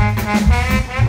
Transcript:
Música